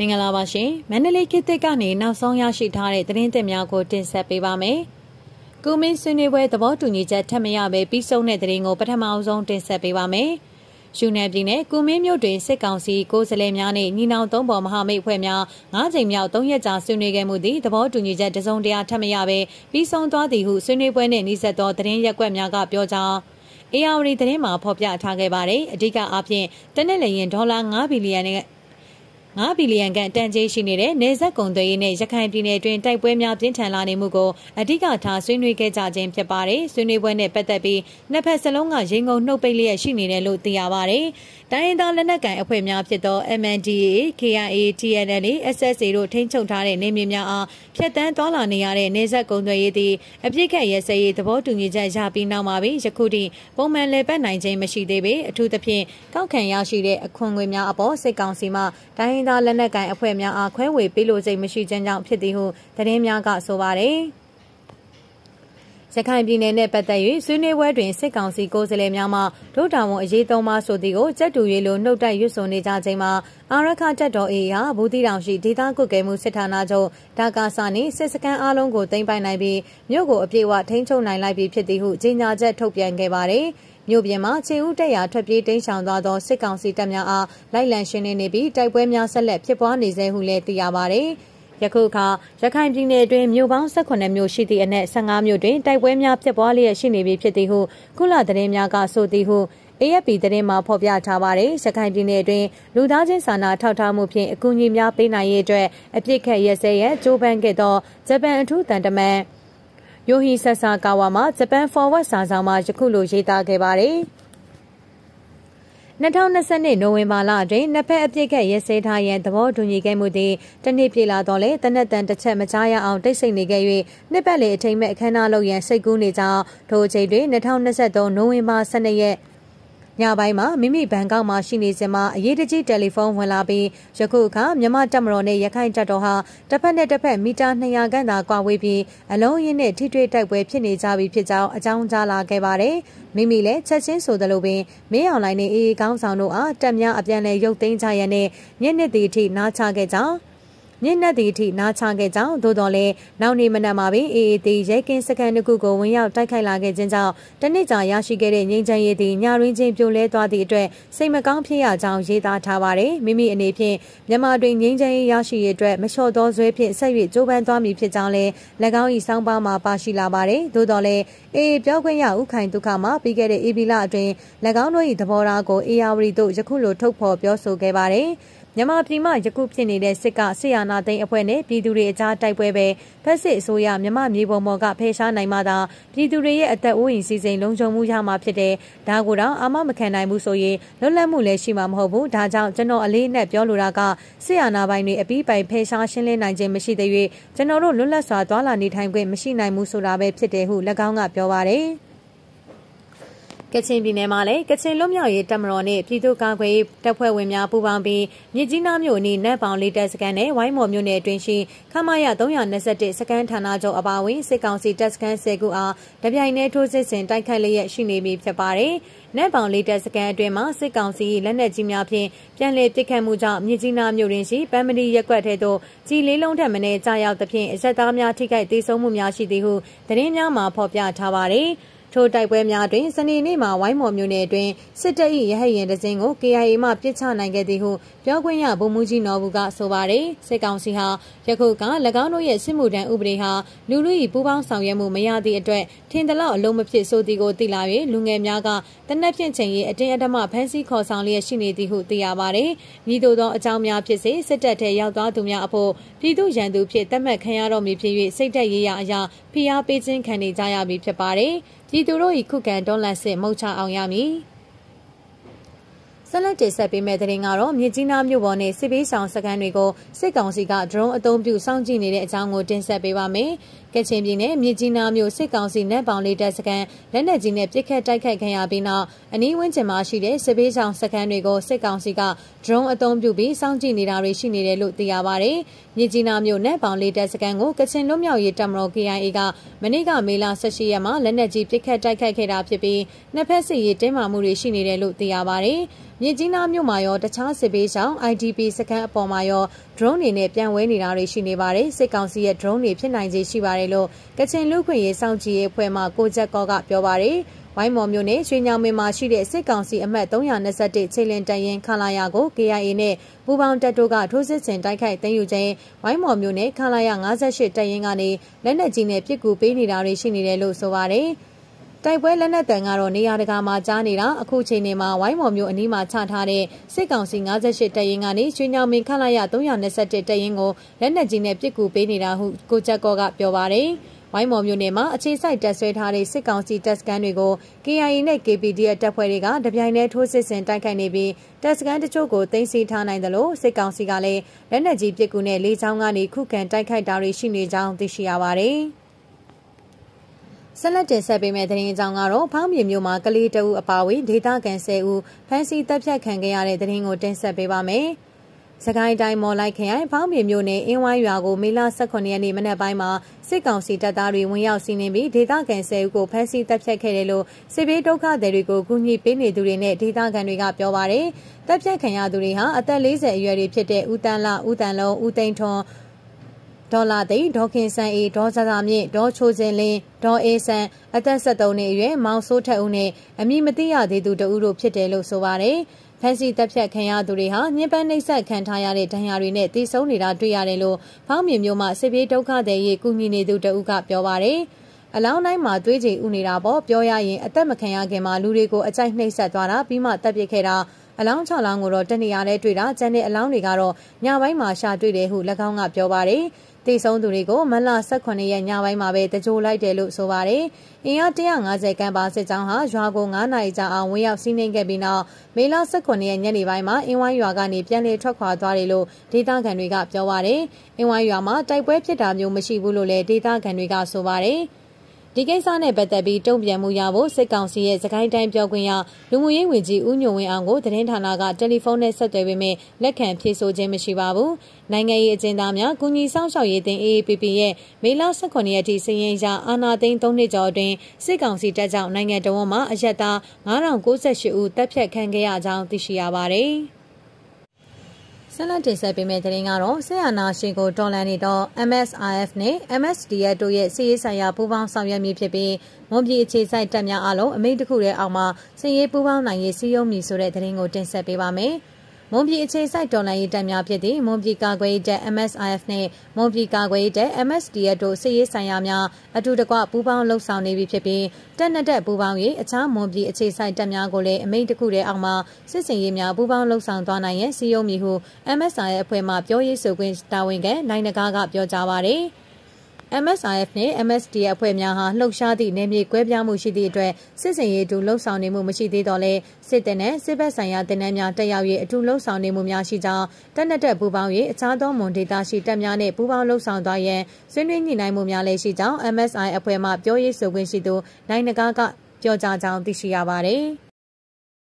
မင်္ဂလာပါရှင်မန္တလေးခေတ်သစ်ကနေနောက်ဆုံးရရှိထားတဲ့သတင်းသစ်များကိုတင်ဆက်ပေးပါမယ်။ကုမင်းဆွေးနွေးပွဲသဘောတူညီချက်ထပ်မရပဲပြီးဆုံးတဲ့သတင်းကိုပထမအဆုံးတင်ဆက်ပေးပါမယ်။ယူနယ်ပြည်နယ်ကုမင်းမြို့တွင်စစ်ကောင်စီကိုယ်စားလှယ်များနှင့်ညီနောင်သုံးပေါ်မဟာမိတ်အဖွဲ့များ၅ချိန်မြောက်၃ရက်ကြာဆွေးနွေးခဲ့မှုသည်သဘောတူညီချက်တစုံတရာထပ်မရပဲပြီးဆုံးသွားသည်ဟုဆွေးနွေးပွဲနှင့်နှိစက်သောသတင်းရက်ွက်များကပြောကြောင်းအေယာဝတီသတင်းမှာဖော်ပြထားခဲ့ပါတယ်။အဓိကအားဖြင့်တနက်လျင်ဒေါ်လာ9ဘီလီယံနဲ့ 9ဘီလီယံခန့်တန်ကြေးရှိနေတဲ့နေဆက်ကုံသွေးရေးနဲ့ရခိုင်ပြည်နယ်တွင်တိုက်ပွဲများပြင်းထန်လာနေမှုကိုအဓိကထားဆွေးနွေးခဲ့ကြခြင်းဖြစ်ပါတယ်။ဆွေးနွေးပွဲနဲ့ပတ်သက်ပြီးနှစ်ဖက်စလုံးကရင်ကုန်နှုတ်ပိတ်လျက်ရှိနေတယ်လို့သိရပါတယ်။ တိုင်းရင်းသားလက်နက်ကိုင်အဖွဲ့များဖြစ်သော MNDAA, KIA, TNL, SSA တို့ထိန်းချုပ်ထားတဲ့နေမြေများအားဖျက်ဆီးသွားလာနေရတဲ့နေဆက်ကုံသွေးရေးသည်အပြစ်ခတ်ရဲစဲရေးသဘောတူညီချက်ရပြီးနောက်မှာပဲယခုထိပုံမှန်လည်ပတ်နိုင်ခြင်းမရှိသေးပေအထူးသဖြင့်ကောက်ခံရရှိတဲ့အခွန်ငွေများအပေါ်စစ်ကောင်စီမှတိုင်းသားလက်နက်ကိုင်အဖွဲ့များအားခွဲဝေပေးလိုစိတ်မရှိခြင်းကြောင့်ဖြစ်သည်ဟုသတင်းများကဆိုပါတယ်။ ရခိုင်ပြည်နယ်နဲ့ပတ်သက်၍ဆွေးနွေးပွဲတွင်စစ်ကောင်စီကိုယ်စားလှယ်များမှဒုတာဝန်အရေးသုံးပါဆိုသည်ကိုကြက်တူရွေလိုနှုတ်တိုက်ရွတ်ဆိုနေကြချိန်မှာအာရခတက်တော်အေဟာဘူးတီတောင်ရှိဒေသကွက်ကဲမှုစစ်ဌာနချုပ်ဒါကာစာနှင့်စစ်စခန်းအားလုံးကိုတင်ပိုင်နိုင်ပြီးမြို့ကိုအပြည့်အဝထိန်းချုပ်နိုင်လိုက်ပြီဖြစ်သည်ဟုကြေညာချက်ထုတ်ပြန်ခဲ့ပါတယ်။မြို့ပြင်မှာခြေဦးတက်ရာထွက်ပြေးတိမ်းရှောင်သွားသောစစ်ကောင်စီတပ်များအားလိုက်လံရှင်းလင်းနေပြီးတိုက်ပွဲများဆက်လက်ဖြစ်ပွားနေစေဟုလည်းသိရပါဗျ။ ယခုအခါရခိုင်ပြည်နယ်တွင်မြို့ပေါင်း18မြို့ရှိသည့်အနက်15မြို့တွင်တိုက်ပွဲများဖြစ်ပွားလျက်ရှိနေပြီဖြစ်သည်ဟုကုလသတင်းများကဆိုသည်ဟု AFP သတင်းမှာဖော်ပြထားပါတယ်။ရခိုင်ပြည်နယ်တွင်လူသားချင်းစာနာထောက်ထားမှုဖြင့်အကူအညီများပေးနိုင်ရေးအတွက်အပြစ်ခတ်ရဲစဲရဲကြိုးပမ်းခဲ့သောဂျပန်အထူးတန်တမန်ယိုဟီဆက်ဆာကာဝါမှဂျပန် forward စာဆောင်မှာယခုလိုရေးသားခဲ့ပါတယ်။ 2020နိုဝင်ဘာလအတွင်းနှစ်ဖက်အပြစ်ကရဲစဲထားရန်သဘောတူညီခဲ့မှုသည်တနှစ်ပြည့်လာတော့လေတနက်တန်တစ်ချက်မကြားရအောင်တိတ်ဆိတ်နေခဲ့၍နှစ်ပတ်လေအထိမ်းမဲ့အခမ်းအနားလုပ်ရန်စိတ်ကူးနေကြောင်းထိုအချိန်တွင်2023နိုဝင်ဘာ12ရက် ညပိုင်းမှာမိမိဘန်ကောက်မှာရှိနေစဉ်မှာအရေးတကြီးတယ်လီဖုန်းဝင်လာပြီးယခုအခါမြန်မာတပ်မတော်နဲ့ရခိုင်တပ်တော်ဟာတစ်ဖက်နဲ့တစ်ဖက်မီတာ200ခန့်သာကွာဝေးပြီးအလုံးရင်းနဲ့ထိတွေ့တိုက်ပွဲဖြစ်နေကြပြီဖြစ်ကြောင်းအကြောင်းကြားလာခဲ့ပါတယ်။မိမိလည်းချက်ချင်းဆိုသလိုပင်မင်းအောင်လိုင်းနဲ့အေးအေးကောင်းဆောင်တို့အားတပ်များအပြန်လဲရုပ်သိမ်းကြရန်နဲ့ညနေသည့်အထိနားချခဲ့ကြောင်း ညနေသည့်အထိနားချခဲ့ကြောင်းသို့တော်လည်းနောက်နေ့မနက်မှာပင်အေးအေးသည်ရဲကင်းစကန်တစ်ခုကိုဝင်ရောက်တိုက်ခိုက်လာခဲ့ခြင်းကြောင့်တနစ်ကြာရရှိခဲ့တဲ့ငြိမ်းချမ်းရေးသည်ညရင်းချင်းပြိုလဲသွားသည့်အတွက်စိတ်မကောင်းဖြစ်ရကြောင်းရေးသားထားပါတယ်မိမိအနေဖြင့်မြန်မာတွင်ငြိမ်းချမ်းရေးရရှိရေးအတွက်မလျှော့သောဇွဲဖြင့်ဆက်၍ကြိုးပမ်းသွားမည်ဖြစ်ကြောင်းလည်း၎င်း၏စောင်းပါမှာပါရှိလာပါတယ်သို့တော်လည်းအေးပြောခွင့်ရဥခိုင်ဒုက္ခမှာပြီးခဲ့တဲ့ဧပြီလအတွင်း၎င်းတို့၏သဘောထားကိုအေယာဝတီတို့ယခုလိုထုတ်ဖော်ပြောဆိုခဲ့ပါတယ် မြန်မာပြည်မှာယခုဖြစ်နေတဲ့စစ်ကဆီယာနာသိန်းအဖွဲ့နဲ့ပြည်သူတွေအကြားတိုက်ပွဲပဲဖက်စစ်အစိုးရမြန်မာမြေပေါ်မော်ကဖယ်ရှားနိုင်မှသာပြည်သူတွေရဲ့အသက်အိုးအိမ်စီစဉ်လုံခြုံမှုရမှာဖြစ်တဲ့ဒါကိုတော့အာမမခံနိုင်ဘူးဆိုရင်လွတ်လပ်မှုလည်းရှိမှာမဟုတ်ဘူးဒါကြောင့်ကျွန်တော်အလေးနဲ့ပြောလိုတာကဆီယာနာပိုင်းတွေအပြီးပိုင်ဖယ်ရှားရှင်းလင်းနိုင်ခြင်းမရှိသေး၍ကျွန်တော်တို့လွတ်လပ်စွာသွာလာနေထိုင်ခွင့်မရှိနိုင်ဘူးဆိုတာပဲဖြစ်တယ်ဟု၎င်းကပြောပါတယ် ကချင်ပြည်နယ်မှာလည်းကချင်လွတ်မြောက်ရေးတပ်မတော်နဲ့ပြည်သူ့ကာကွယ်ရေးတပ်ဖွဲ့ဝင်များပူးပေါင်းပြီးမြစ်ကြီးနားမြို့နီနတ်ပေါင်လေးတပ်စခန်းနဲ့ဝိုင်းမော်မြို့နယ်အတွင်းရှိခမာရ321စခန်းဌာနချုပ်အပါအဝင်စစ်ကောင်စီတပ်စခန်း10ခုအားတပြိုင်တည်းထိုးစစ်ဆင်တိုက်ခိုက်လျက်ရှိနေပြီဖြစ်ပါတယ်။နတ်ပေါင်လေးတပ်စခန်းအတွင်းမှာစစ်ကောင်စီလက်နက်ကြီးများဖြင့်ပြန်လည်ပစ်ခတ်မှုကြောင့်မြစ်ကြီးနားမြို့တွင်ရှိပန်းမဒီရက်ကွက်ထဲသို့ကြီးလေးလုံးထက်မနည်းကြာရောက်သဖြင့်အဆက်သားများထိခိုက်ဒေဆုံးမှုများရှိသည်ဟုသတင်းများမှာဖော်ပြထားပါတယ်။ ထိုတိုက်ပွဲများတွင်စနေနေ့မှာဝိုင်းမော်မြို့နယ်တွင်စစ်တပ်၏ရဟတ်ယာဉ်တစ်စင်းကို KIA မှပစ်ချနိုင်ခဲ့သည်ဟုပြောခွင့်ရဗိုလ်မှူးကြီးနော်ဘူးကဆိုပါတယ်စစ်ကောင်စီဟာယခုက၎င်းတို့ရဲ့စစ်မှုထမ်းဥပဒေဟာလူလူ၏ပူးပေါင်းဆောင်ရွက်မှုမရသည့်အတွက်ထင်သလောက်အလုံးမဖြစ်ဆိုသည်ကိုသိလာ၍လူငယ်များကတနက်ဖြန့်ချိန်၏အတင်းအဓမ္မဖမ်းဆီးခေါ်ဆောင်လျက်ရှိနေသည်ဟုသိရပါတယ်မိတို့သောအကြောင်းများဖြစ်စေစစ်တပ်ထဲရောက်သွားသူများအဖို့ပြည်သူရန်သူဖြစ်သတ်မှတ်ခံရတော့မည်ဖြစ်၍စိတ်သက်ရေးရအရာဖိအားပေးခြင်းခံနေကြရပြီဖြစ်ပါတယ် ပြည်သူတို့၏ခုခံတွန်းလှန်စစ်မှုချအောင်ရမည် ဆက်လက်တင်ဆက်ပေးမယ့်သတင်းကတော့မြစ်ကြီးနားမြို့ပေါ်နဲ့စစ်ပေးဆောင်စခန်းတွေကိုစစ်ကောင်စီကဒရုန်းအုံပြုစောင့်ကြည့်နေတဲ့အကြောင်းကိုတင်ဆက်ပေးပါမယ်။ကချင်ပြည်နယ်မြစ်ကြီးနားမြို့စစ်ကောင်စီနဲ့ပေါင်လေးတပ်စခန်းလက်နက်ကြီးနဲ့ပစ်ခတ်တိုက်ခိုက်ခံရပြီးနောက်အနီးဝန်းကျင်မှာရှိတဲ့စစ်ပေးဆောင်စခန်းတွေကိုစစ်ကောင်စီကဒရုန်းအုံပြုပြီးစောင့်ကြည့်နေတာတွေရှိနေတယ်လို့သိရပါဗျ။မြစ်ကြီးနားမြို့နဲ့ပေါင်လေးတပ်စခန်းကိုကချင်လွတ်မြောက်ရေးတပ်မတော် KIA ကမနေ့ကမေလ18ရက်မှာလက်နက်ကြီးပစ်ခတ်တိုက်ခိုက်ခဲ့တာဖြစ်ပြီးနှစ်ဖက်စစ်ရေးတင်းမာမှုတွေရှိနေတယ်လို့သိရပါဗျ။မြစ်ကြီးနားမြို့မှာရောတခြားစစ်ပေးဆောင် IDP စခန်းအပေါ်မှာရော drone တွေနဲ့ပြန်ဝဲနေတာတွေရှိနေပါတယ်စစ်ကောင်စီရဲ့ drone တွေဖြစ်နိုင်ခြေရှိပါတယ်လို့ကချင်လူခွင့်ရေးစောင့်ကြည့်ရေးအဖွဲ့မှကိုချက်ကောကပြောပါတယ်ဝိုင်းမော်မြို့နယ်ရွှေညောင်မင်းမှာရှိတဲ့စစ်ကောင်စီအမှတ်321ချိန်လင်တရင်ခလာယာကို KIA နဲ့ပူပေါင်းတပ်တို့ကထိုးစစ်ဆင်တိုက်ခိုက်သိမ်းယူခြင်းဝိုင်းမော်မြို့နယ်ခလာယာ58တရင်ကနေလက်နက်ကြီးနဲ့ပစ်ကူပေးနေတာတွေရှိနေတယ်လို့ဆိုပါတယ် တိုက်ပွဲလက်နက်တန်ကတော့နေရာတကာမှာကြားနေတာအခုချိန်နေမှာဝိုင်းမော်မျိုးအနီးမှာချထားတဲ့စစ်ကောင်စီ58တရင်ကနေရွှေညောင်မင်းခလာရ321တရင်ကိုလက်နက်ကြီးနဲ့ပစ်ကူပေးနေတာဟုကိုချက်ကောကပြောပါတယ်ဝိုင်းမော်မျိုးနယ်မှာအခြေစိုက်တပ်ဆွဲထားတဲ့စစ်ကောင်စီတပ်စခန်းတွေကို KIA နဲ့ KPDF တပ်ဖွဲ့တွေကတပြိုင်တည်းထိုးစစ်ဆင်တိုက်ခိုက်နေပြီးတပ်စခန်းတချို့ကိုသိမ်းဆည်းထားနိုင်တယ်လို့စစ်ကောင်စီကလည်းလက်နက်ကြီးပစ်ကူနဲ့လေကြောင်းကနေခုခံတိုက်ခိုက်တာတွေရှိနေကြောင်းသိရှိရပါတယ်။ ဆက်လက်တင်ဆက်ပေးမယ့်သတင်းအကြောင်းကတော့ဖောင်းမြေမြို့မှာကလေးတအုပ်အပါအဝင်ဒေသခံ10ဦးဖမ်းဆီးတပ်ဖြတ်ခံခဲ့ရတဲ့သတင်းကိုတင်ဆက်ပေးပါမယ်။စကိုင်းတိုင်းမော်လိုက်ခရိုင်ဖောင်းမြေမြို့နယ်အင်းဝိုင်းရွာကိုမေလ18ရက်နေ့မနက်ပိုင်းမှာစစ်ကောင်စီတပ်သားတွေဝင်ရောက်စီးနင်းပြီးဒေသခံ10ဦးကိုဖမ်းဆီးတပ်ဖြတ်ခဲ့တယ်လို့စစ်ဘေးဒုက္ခသည်တွေကိုကူညီပေးနေသူတွေနဲ့ဒေသခံတွေကပြောပါရယ်တပ်ဖြတ်ခံရသူတွေဟာအသက်40အရွယ်တွေဖြစ်တဲ့ဦးတန်းလဦးတန်လုံးဦးသိန်းထွန်း ဒေါ်လာသိန်းဒေါ်ခင်ဆန်အေဒေါ်ဇာဇာမြင့်ဒေါ်ချိုစင်လင်းဒေါ်အေးဆန်အသက်73နှစ်အရွယ်မောင်စိုးထက်ဦးနဲ့အမည်မသိရသေးသူတဦးတို့ဖြစ်တယ်လို့ဆိုပါတယ်ဖန်စီတပ်ဖြတ်ခံရသူတွေဟာညှဉ်းပန်းနှိပ်စက်ခံထားရတဲ့ဒဏ်ရာတွေနဲ့တည်ဆုံနေတာတွေ့ရတယ်လို့ဖောင်းမြင်မျိုးမှစစ်ပြေးဒုက္ခသည်ရေးကူညီနေသူတဦးကပြောပါတယ်အလောင်းတိုင်းမှာသွေးကြည်ဥနေတာပေါ့ပြောရရင်အသက်မခံရခင်မှာလူတွေကိုအကြိုက်နှိပ်စက်သွားတာပြီးမှတပ်ပစ်ခဲ့တာအလောင်း6လောင်းကိုတော့တနေရာလဲတွေ့တာကျန်တဲ့အလောင်းတွေကတော့ညပိုင်းမှာရှာတွေ့တယ်ဟု၎င်းကပြောပါတယ် တည်ဆုံးသူတွေကိုမလ18ရက်ညပိုင်းမှာပဲတကြိုလိုက်တယ်လို့ဆိုပါတယ်။အင်အား150ခန်းပါစစ်ကြောင်းဟာရွာကို9နိုင်ကြာအောင်ဝင်ရောက်စီးနှင်းခဲ့ပြီးနောက်မေလ18ရက်ညနေပိုင်းမှာအင်းဝိုင်းရွာကနေပြန်လည်ထွက်ခွာသွားတယ်လို့ဒေသခံတွေကပြောပါတယ်။အင်းဝိုင်းရွာမှာတိုက်ပွဲဖြစ်တာမျိုးမရှိဘူးလို့လည်းဒေသခံတွေကဆိုပါတယ်။ ဒီကိစ္စနဲ့ပတ်သက်ပြီးတုံ့ပြန်မှုရဖို့စစ်ကောင်စီရဲ့စကိုင်းတိုင်းပြောခွင့်ရလူမှုရေးဝန်ကြီးဦးညိုဝင်းအောင်ကိုသတင်းဌာနကတယ်လီဖုန်းနဲ့ဆက်သွယ်ပေမဲ့လက်ခံဖြေဆိုခြင်းမရှိပါဘူး။နိုင်ငံရေးအကျဉ်းသားများကုညီဆောင်ရှောက်ရေးတင် AAPP ရဲ့မေလ18ရက်ထိစည်ရင်ရအာနာသိန်း3နှစ်ကျော်အတွင်းစစ်ကောင်စီတပ်ကြောင့်နိုင်ငံတော်မှာအရက်သား9098ဦးတပ်ဖြတ်ခံခဲ့ရကြောင်းသိရှိရပါတယ်။ ဆက်လက်တင်ဆက်ပေးမယ့်သတင်းကတော့ဆေးအာနာရှင်ကိုတော်လန်နေသော MSIF နဲ့ MSDF တို့ရဲ့စီးရေးဆိုင်ရာပူးပေါင်းဆောင်ရွက်မည်ဖြစ်ပြီးမွန်ပြည်အခြေစိုက်တပ်များအလုံးအမိန့်တစ်ခုတည်းအောက်မှာစီးရေးပူးပေါင်းနိုင်ရေးစည်းရုံးမည်ဆိုတဲ့သတင်းကိုတင်ဆက်ပေးပါမယ်။ မွန်ပြည်အခြေစိုက်တော်လှန်ရေးတပ်များဖြစ်သည့်မွန်ပြည်ကာကွယ်ရေးတပ် MSIF နှင့်မွန်ပြည်ကာကွယ်ရေးတပ် MSDF တို့စစ်ရေးဆိုင်ရာများအထူးတကွပူးပေါင်းလှုပ်ဆောင်နေပြီဖြစ်ပြီးတပ်နှစ်တပ်ပူးပေါင်း၍အခြားမွန်ပြည်အခြေစိုက်တပ်များကိုလည်းအမိန့်တစ်ခုတည်းအောက်မှာစစ်စင်ရေးများပူးပေါင်းလှုပ်ဆောင်သွားနိုင်ရန်စီယုံမည်ဟု MSIF အဖွဲ့မှပြောရေးဆိုခွင့်တာဝန်ခံနိုင်နဂါကပြောကြားပါရယ်။ MSIF နဲ့ MSD အဖွဲ့များဟာလှုပ်ရှားသည့်နယ်မြေကွဲပြားမှုရှိသည့်အတွက်စစ်စင်ရေးတူလှုပ်ဆောင်နေမှုမရှိသေးတော့လဲစစ်တပ်နဲ့စစ်ဘက်ဆိုင်ရာတင်နန်းများတက်ရောက်၍အထူးလှုပ်ဆောင်နေမှုများရှိကြောင်းတပ်နက်တပ်ပူးပေါင်း၍အခြားသောမွန်ဒေတာရှိတပ်များနဲ့ပူးပေါင်းလှုပ်ဆောင်သွားရန်ဆွေးနွေးညှိနှိုင်းမှုများလည်းရှိကြောင်း MSI အဖွဲ့မှပြောရေးဆိုခွင့်ရှိသူနိုင်နဂါကပြောကြားကြောင်းသိရှိရပါသည်။